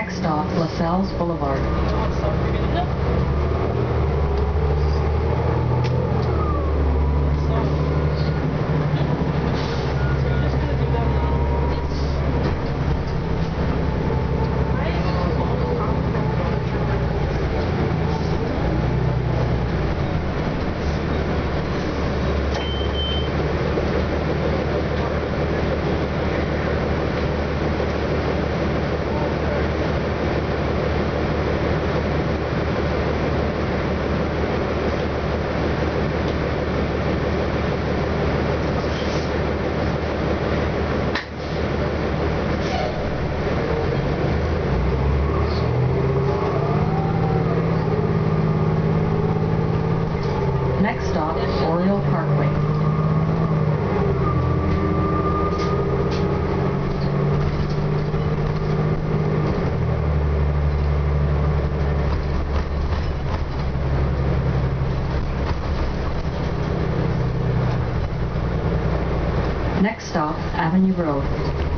Next stop, Lascelles Boulevard. Next stop, Oriole Parkway. Next stop, Avenue Road.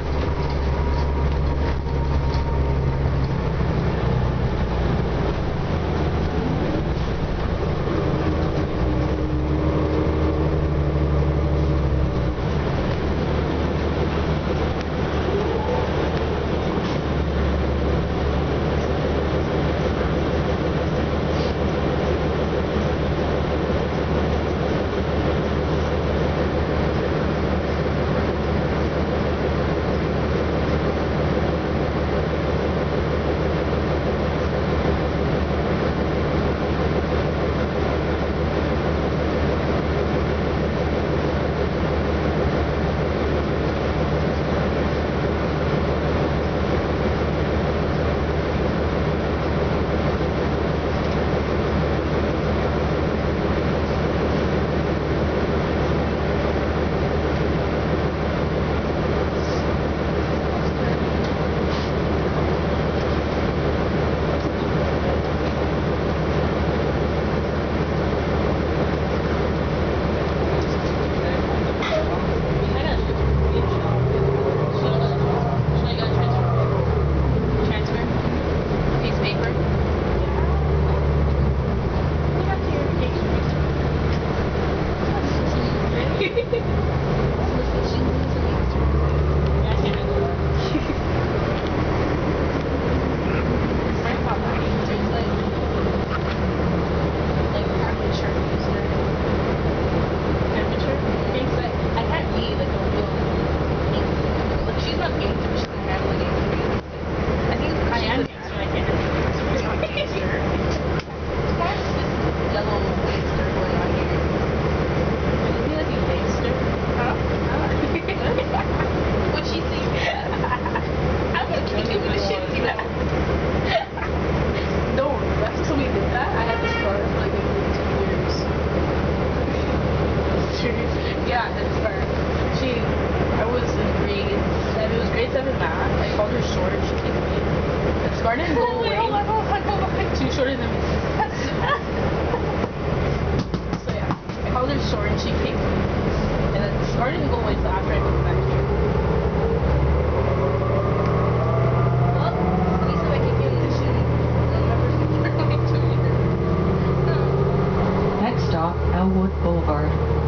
The scar didn't go away. She was shorter than me. so yeah, I called her short and she kicked me. And then the scar didn't go away until after I moved back here. Next stop, Elwood Boulevard.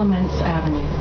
Clements Avenue.